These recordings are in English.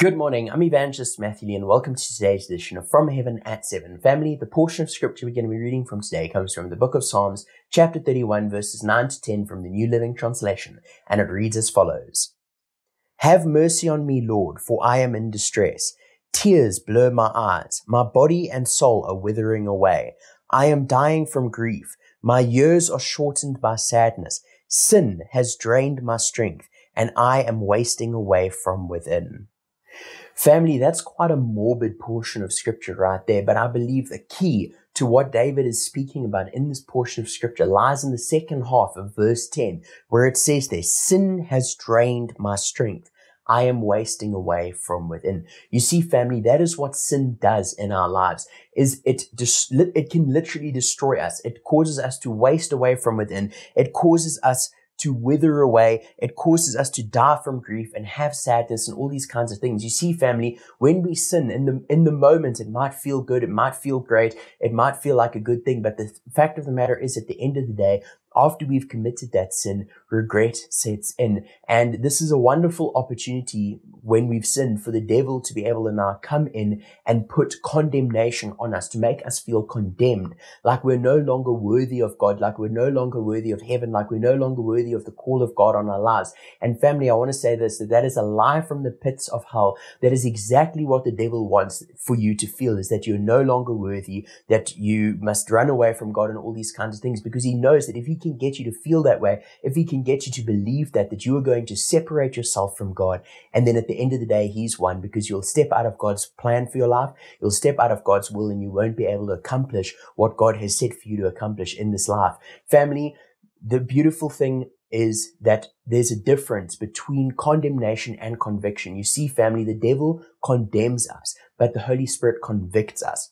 Good morning. I'm Evangelist Matthew Lee and welcome to today's edition of From Heaven at 7. Family, the portion of scripture we're going to be reading from today comes from the book of Psalms, chapter 31, verses 9 to 10 from the New Living Translation, and it reads as follows. Have mercy on me, Lord, for I am in distress. Tears blur my eyes. My body and soul are withering away. I am dying from grief. My years are shortened by sadness. Sin has drained my strength, and I am wasting away from within. Family, that's quite a morbid portion of scripture right there, but I believe the key to what David is speaking about in this portion of scripture lies in the second half of verse 10, where it says there, sin has drained my strength. I am wasting away from within. You see, family, that is what sin does in our lives, is it, dis- it can literally destroy us. It causes us to waste away from within. It causes us to wither away. It causes us to die from grief and have sadness and all these kinds of things. You see, family, when we sin in the, in the moment, it might feel good. It might feel great. It might feel like a good thing. But the fact of the matter is at the end of the day, after we've committed that sin, regret sets in. And this is a wonderful opportunity when we've sinned for the devil to be able to now come in and put condemnation on us, to make us feel condemned, like we're no longer worthy of God, like we're no longer worthy of heaven, like we're no longer worthy of the call of God on our lives. And family, I want to say this, that that is a lie from the pits of hell. That is exactly what the devil wants for you to feel is that you're no longer worthy, that you must run away from God and all these kinds of things because he knows that if he can get you to feel that way, if he can get you to believe that, that you are going to separate yourself from God, and then at the end of the day, he's won because you'll step out of God's plan for your life, you'll step out of God's will, and you won't be able to accomplish what God has set for you to accomplish in this life. Family, the beautiful thing is that there's a difference between condemnation and conviction. You see, family, the devil condemns us, but the Holy Spirit convicts us.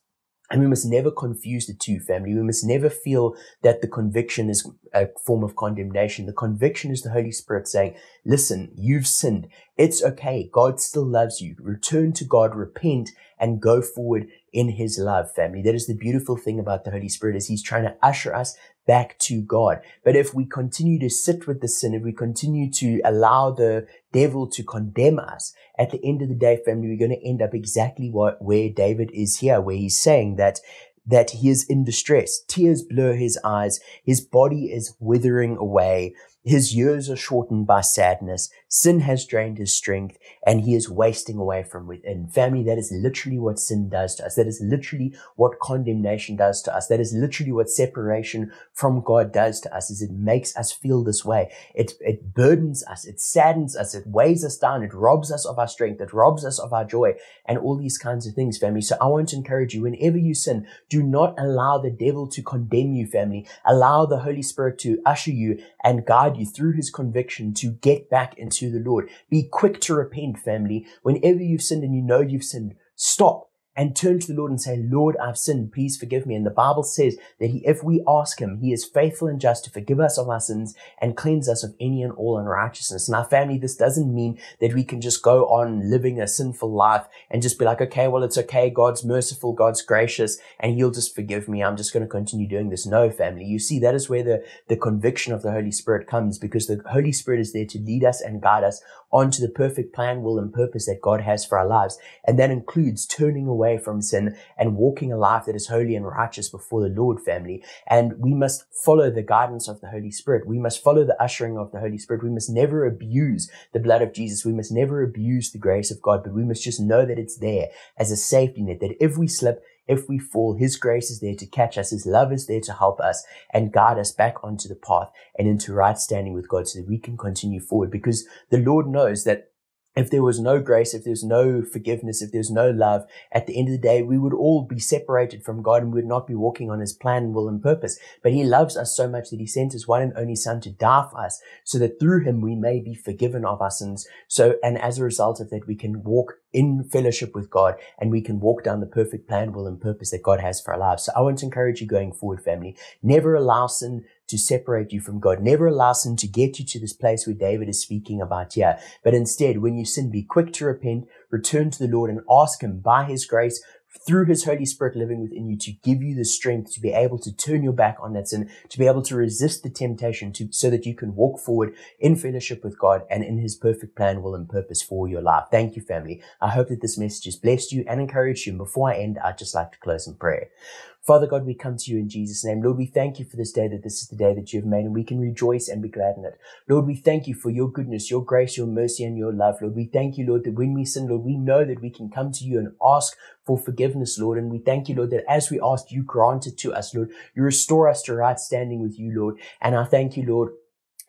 And we must never confuse the two, family. We must never feel that the conviction is a form of condemnation. The conviction is the Holy Spirit saying, listen, you've sinned. It's okay. God still loves you. Return to God, repent, and go forward in his love, family. That is the beautiful thing about the Holy Spirit is he's trying to usher us back to God. But if we continue to sit with the sin, if we continue to allow the devil to condemn us, at the end of the day, family, we're going to end up exactly what, where David is here, where he's saying that that he is in distress. Tears blur his eyes. His body is withering away. His years are shortened by sadness. Sin has drained his strength and he is wasting away from within. Family, that is literally what sin does to us. That is literally what condemnation does to us. That is literally what separation from God does to us is it makes us feel this way. It, it burdens us. It saddens us. It weighs us down. It robs us of our strength. It robs us of our joy and all these kinds of things, family. So I want to encourage you, whenever you sin, do not allow the devil to condemn you, family. Allow the Holy Spirit to usher you and guide you through his conviction to get back into the Lord. Be quick to repent, family. Whenever you've sinned and you know you've sinned, stop and turn to the Lord and say, Lord, I've sinned. Please forgive me. And the Bible says that he, if we ask him, he is faithful and just to forgive us of our sins and cleanse us of any and all unrighteousness. And our family, this doesn't mean that we can just go on living a sinful life and just be like, okay, well, it's okay. God's merciful. God's gracious and he'll just forgive me. I'm just going to continue doing this. No, family. You see, that is where the, the conviction of the Holy Spirit comes because the Holy Spirit is there to lead us and guide us onto the perfect plan, will, and purpose that God has for our lives. And that includes turning away away from sin and walking a life that is holy and righteous before the Lord family. And we must follow the guidance of the Holy Spirit. We must follow the ushering of the Holy Spirit. We must never abuse the blood of Jesus. We must never abuse the grace of God, but we must just know that it's there as a safety net, that if we slip, if we fall, His grace is there to catch us. His love is there to help us and guide us back onto the path and into right standing with God so that we can continue forward because the Lord knows that if there was no grace, if there's no forgiveness, if there's no love, at the end of the day, we would all be separated from God and we would not be walking on his plan, will, and purpose. But he loves us so much that he sent his one and only son to die for us so that through him we may be forgiven of our sins. So, and as a result of that, we can walk in fellowship with God and we can walk down the perfect plan, will, and purpose that God has for our lives. So I want to encourage you going forward, family. Never allow sin to separate you from God. Never allow sin to get you to this place where David is speaking about here. But instead, when you sin, be quick to repent, return to the Lord and ask Him by His grace through His Holy Spirit living within you to give you the strength to be able to turn your back on that sin, to be able to resist the temptation to, so that you can walk forward in fellowship with God and in His perfect plan, will, and purpose for your life. Thank you, family. I hope that this message has blessed you and encouraged you. And before I end, I'd just like to close in prayer. Father God, we come to you in Jesus' name. Lord, we thank you for this day, that this is the day that you have made, and we can rejoice and be glad in it. Lord, we thank you for your goodness, your grace, your mercy, and your love. Lord, we thank you, Lord, that when we sin, Lord, we know that we can come to you and ask for forgiveness, Lord. And we thank you, Lord, that as we ask, you grant it to us, Lord. You restore us to right standing with you, Lord. And I thank you, Lord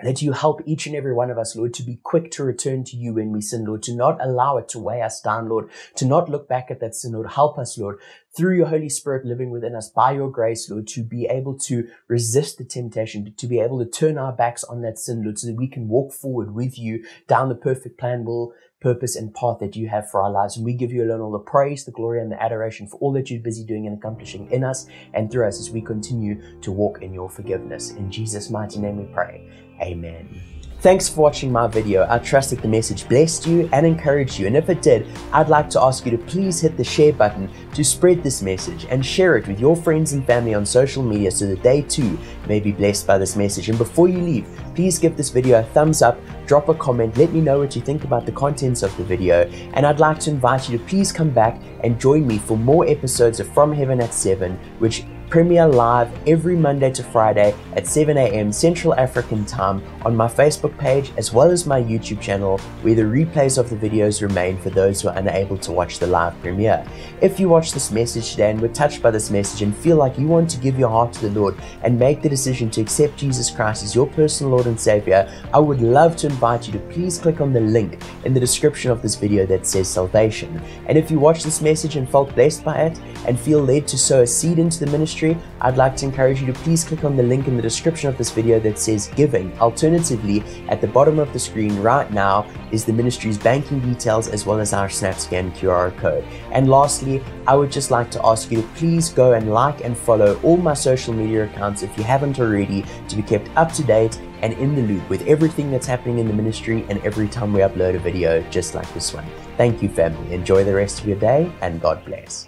that you help each and every one of us, Lord, to be quick to return to you when we sin, Lord, to not allow it to weigh us down, Lord, to not look back at that sin, Lord. Help us, Lord, through your Holy Spirit living within us by your grace, Lord, to be able to resist the temptation, to be able to turn our backs on that sin, Lord, so that we can walk forward with you down the perfect plan, will, purpose, and path that you have for our lives. And we give you alone all the praise, the glory, and the adoration for all that you're busy doing and accomplishing in us and through us as we continue to walk in your forgiveness. In Jesus' mighty name we pray. Amen. Thanks for watching my video. I trust that the message blessed you and encouraged you. And if it did, I'd like to ask you to please hit the share button to spread this message and share it with your friends and family on social media so that they too may be blessed by this message. And before you leave, please give this video a thumbs up, drop a comment, let me know what you think about the contents of the video. And I'd like to invite you to please come back and join me for more episodes of From Heaven at 7, which premiere live every Monday to Friday at 7 a.m. Central African Time on my Facebook page as well as my YouTube channel, where the replays of the videos remain for those who are unable to watch the live premiere. If you watch this message today and were touched by this message and feel like you want to give your heart to the Lord and make the decision to accept Jesus Christ as your personal Lord and Savior, I would love to invite you to please click on the link in the description of this video that says salvation. And if you watch this message and felt blessed by it and feel led to sow a seed into the ministry, I'd like to encourage you to please click on the link in the description of this video that says giving. Alternatively, at the bottom of the screen right now is the ministry's banking details as well as our SnapScan QR code. And lastly, I would just like to ask you to please go and like and follow all my social media accounts if you haven't already to be kept up to date and in the loop with everything that's happening in the ministry and every time we upload a video just like this one. Thank you, family. Enjoy the rest of your day and God bless.